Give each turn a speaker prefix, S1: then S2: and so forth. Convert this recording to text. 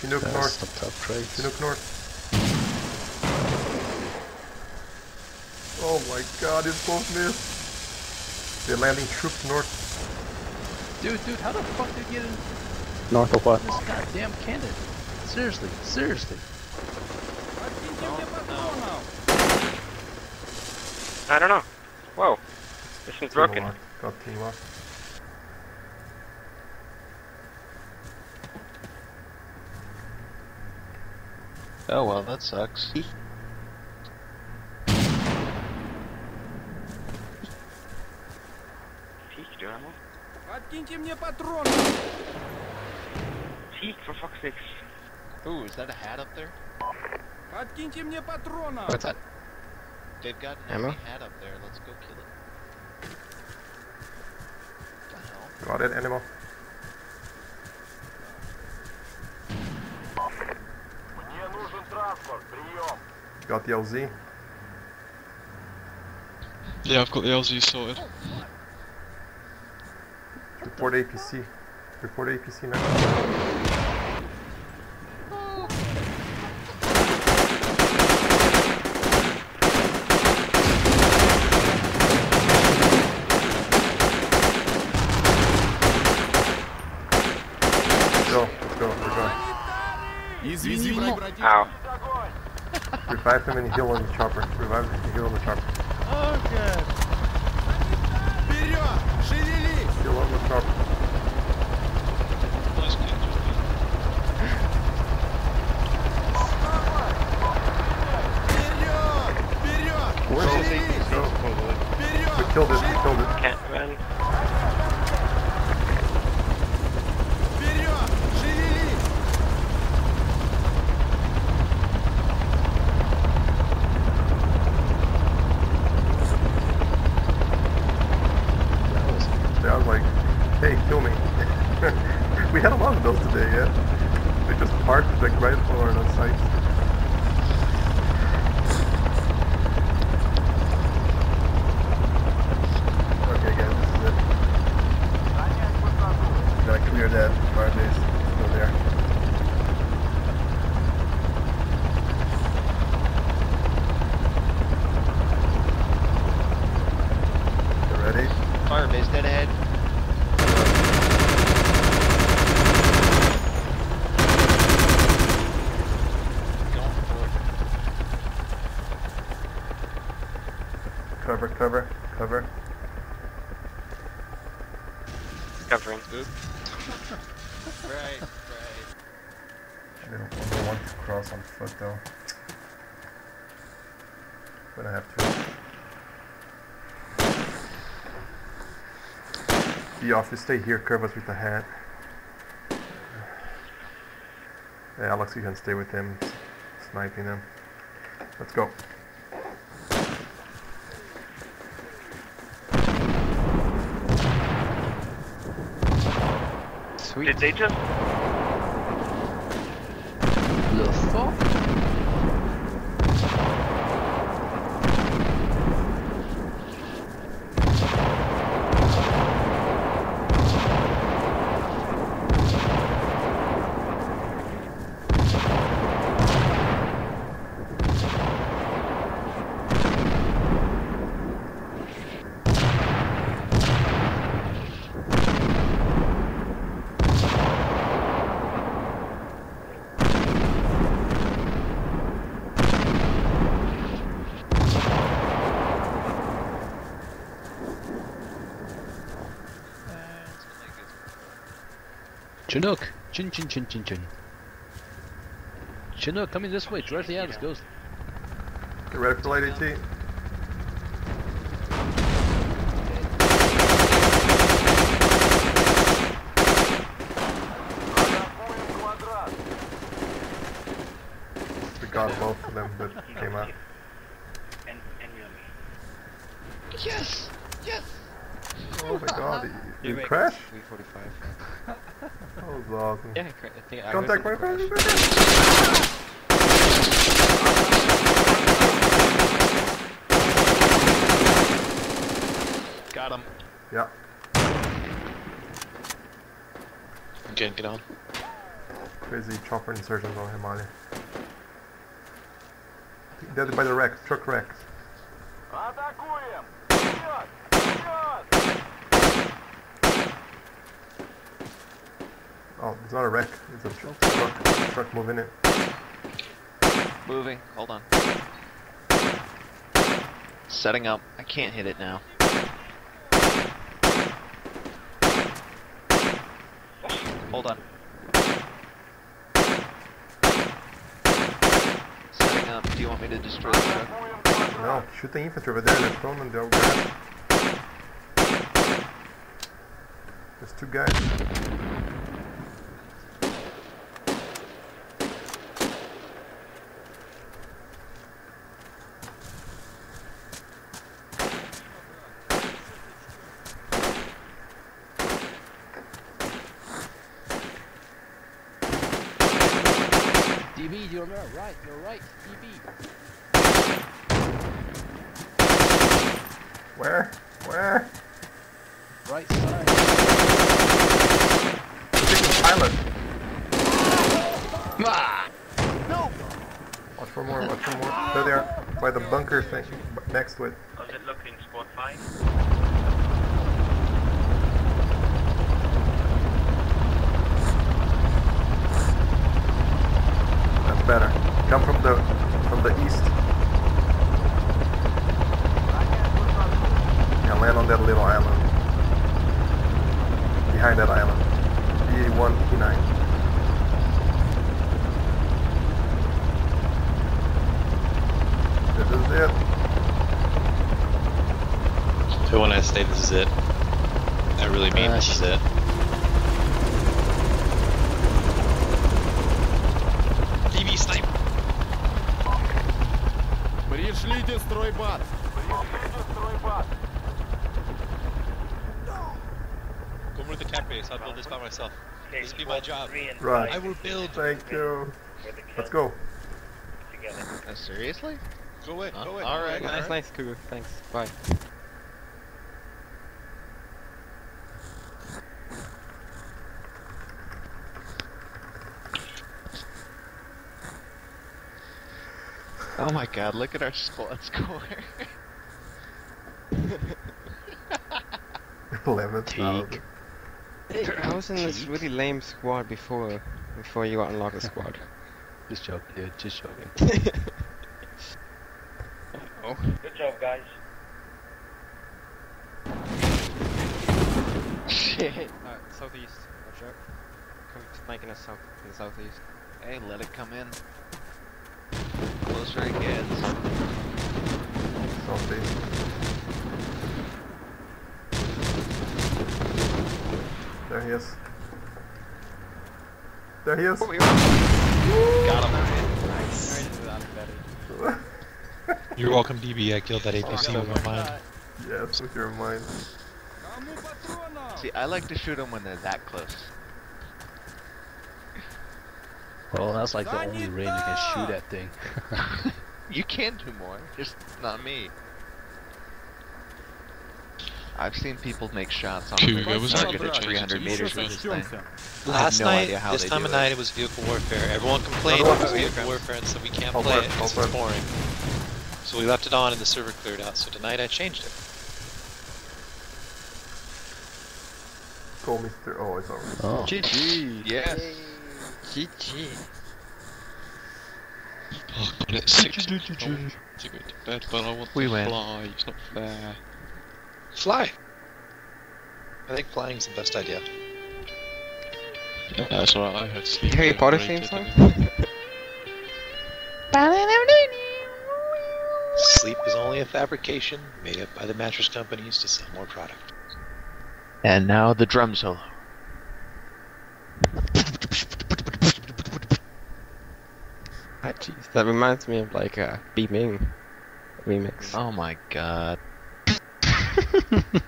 S1: Chinook
S2: That's
S1: north.
S2: some tough trades.
S1: Chinook north. Oh my god, it's both missed. They're landing troops north.
S3: Dude, dude, how the fuck did you get in
S2: North of what?
S3: this goddamn cannon? Seriously, seriously.
S4: I don't know. Whoa. This one's broken.
S1: Team. Got team lock.
S2: Oh well, that sucks.
S5: Подкиньте мне патроны!
S4: For fuck's sakes.
S6: Ooh, is that a HAT up there?
S5: Подкиньте мне патрона!
S2: What's that?
S6: They've got an
S4: Ammo?
S6: HAT up there, let's go kill it. What the hell?
S1: You want animal? Got the LZ.
S7: Yeah, I've got the LZ sorted.
S1: Report APC. Report APC now. Let's go, let's go, we're going.
S5: Извини, братик.
S4: Ow.
S1: Revive him and heal on the chopper. Revive him and heal on the chopper.
S5: Вперед! Шевелись!
S1: Heal on the chopper.
S5: Вперед! Вперед! Шевелись! Вперед!
S1: Cover, cover, cover.
S4: Covering.
S6: Right, right.
S1: I don't, I want to cross on foot though. But I have to. The office, stay here, cover us with the HAT. Yeah, Alex, you can stay with him, sniping them. Let's go.
S3: Sweet.
S4: Did they just...
S3: The fuck? Chinook! Chin chin chin chin chin. Chinook, coming this way, directly at us, Ghost.
S1: Get ready for light AT. We got both of them that came out.
S4: And, and you
S6: Yes! Yes!
S1: Oh my god, you, you crashed?
S6: 345.
S1: That was awesome.
S6: Yeah, I cra- I think I
S1: Contact my
S6: crash.
S1: friend.
S6: Got him.
S1: Yeah.
S7: Again, get on.
S1: crazy chopper insertions on him, Ali. Dead by the wreck, truck wreck. Oh, it's not a wreck, it's a tr- truck, truck moving it.
S6: Moving. Hold on. Setting up. I can't hit it now. Hold on. Setting up. Do you want me to destroy the truck?
S1: No, shoot the infantry over there, they're prone and they'll grab. There's two guys.
S3: DB, you're right, you're right, DB.
S1: Where? Where?
S3: Right side.
S1: Pilot!
S3: Ah!
S1: Watch for more, watch for more. They are, by the bunker thing, next to it.
S4: How's it looking, squad 5?
S1: Better. Come from the from the east. And land on that little island. Behind that island. BA1, P9. This is it.
S8: So when I say this is it, I really mean this is it. DB sniper.
S5: Пришлите стройбат.
S8: Come with the tech base. I'll build this by myself. This will be my job.
S1: Right.
S8: I will build.
S1: Thank you. Let's go.
S6: Uh, seriously?
S8: Go away.
S6: Huh?
S8: Go away.
S6: All
S8: go
S6: right,
S8: away.
S6: all right.
S9: nice, cool. Thanks. Bye.
S6: Oh my god, look at our squad score.
S1: 11,000.
S9: I was in this really lame squad before, before you unlocked the squad.
S3: Just joking, dude, just joking. oh.
S4: Good job, guys.
S6: Shit.
S9: Uh, southeast. Watch out. Come making us south to the southeast.
S6: Hey, let it come in close for the.
S1: Salty. There he is. There he is.
S8: Oh, Got him.
S9: Nice.
S8: You're welcome, DB. I killed that APC with my mind.
S1: Yes, with your mind.
S6: See, I like to shoot them when they're that close.
S3: Well, that's like the only range you can shoot that thing.
S6: You can do more, just not me. I've seen people make shots on
S7: Phew,
S6: the
S7: that was
S6: target at 300 meters with this thing.
S8: Last
S6: no
S8: night, this time of
S6: it.
S8: night, it was vehicle warfare. Everyone complained
S1: Another
S8: about
S1: one.
S8: vehicle warfare and said we can't
S1: Hold
S8: play it because it's boring. So we left it on and the server cleared out. So tonight I changed it.
S1: Call Mr. Oh, it's over.
S3: Oh.
S9: GG.
S6: Yes.
S9: GG.
S7: Oh, got it. Six. To go to bed, but I want
S6: We
S7: to
S6: win.
S7: fly. It's not fair.
S8: Fly. I think flying's the best idea.
S7: Yeah, that's alright. I had sleep.
S9: Harry Potter theme song?
S8: Sleep is only a fabrication made up by the mattress companies to sell more product.
S6: And now the drum solo.
S9: Ah, jeez. That reminds me of like a Beaming remix.
S6: Oh my god.